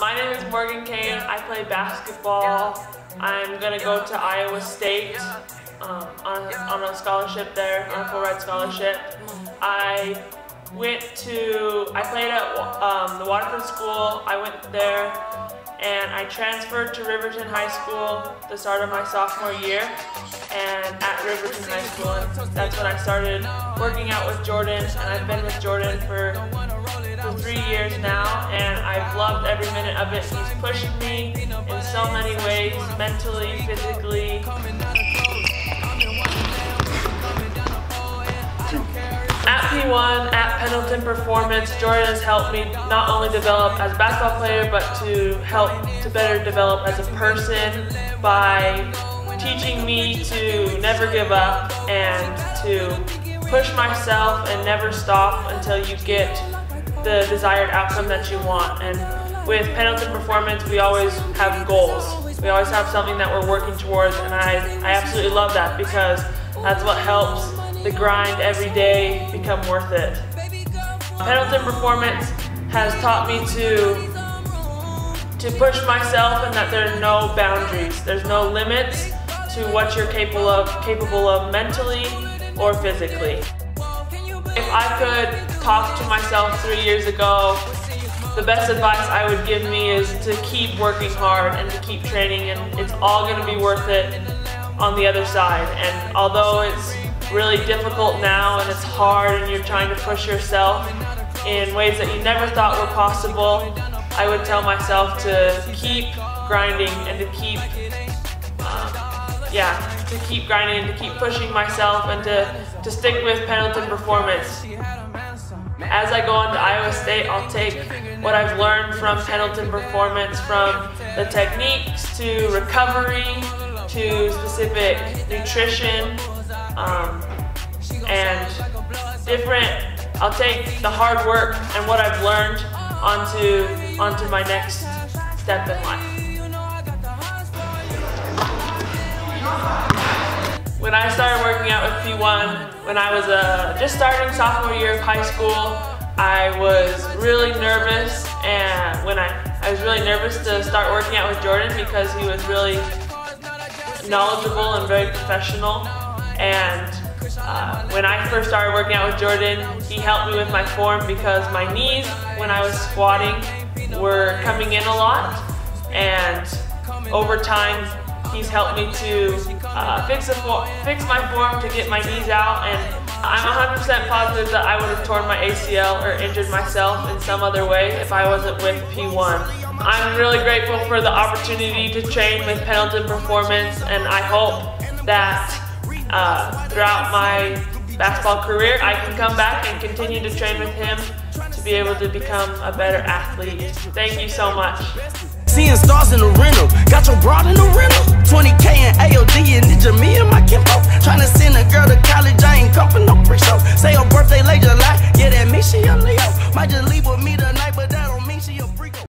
My name is Morgan Kane. I play basketball. I'm gonna go to Iowa State um, on, on a scholarship there, on a full ride scholarship. I went to, I played at um, the Waterford School. I went there and I transferred to Riverton High School the start of my sophomore year. And at Riverton High School, that's when I started working out with Jordan. And I've been with Jordan for, for three years now, and I've loved every minute of it. He's pushed me in so many ways, mentally, physically. At P1, at Pendleton Performance, Jordan has helped me not only develop as a basketball player, but to help to better develop as a person by teaching me to never give up and to push myself and never stop until you get the desired outcome that you want. And with Pendleton Performance, we always have goals. We always have something that we're working towards, and I, I absolutely love that because that's what helps the grind every day become worth it. Pendleton Performance has taught me to to push myself and that there are no boundaries. There's no limits to what you're capable of capable of mentally or physically. If I could talk to myself three years ago, the best advice I would give me is to keep working hard and to keep training and it's all going to be worth it on the other side. And although it's really difficult now and it's hard and you're trying to push yourself in ways that you never thought were possible, I would tell myself to keep grinding and to keep, um, yeah, to keep grinding to keep pushing myself and to, to stick with Pendleton Performance. As I go on to Iowa State, I'll take what I've learned from Pendleton Performance, from the techniques to recovery to specific nutrition um, and different. I'll take the hard work and what I've learned onto onto my next step in life. When I started working out with P1, when I was uh, just starting sophomore year of high school, I was really nervous and when I, I was really nervous to start working out with Jordan because he was really knowledgeable and very professional. And uh, when I first started working out with Jordan, he helped me with my form because my knees, when I was squatting, were coming in a lot. And over time, he's helped me to uh, fix, fix my form to get my knees out. And I'm 100% positive that I would have torn my ACL or injured myself in some other way if I wasn't with P1. I'm really grateful for the opportunity to train with Pendleton Performance and I hope that uh, throughout my basketball career I can come back and continue to train with him to be able to become a better athlete. Thank you so much. Seeing stars in the I just leave with me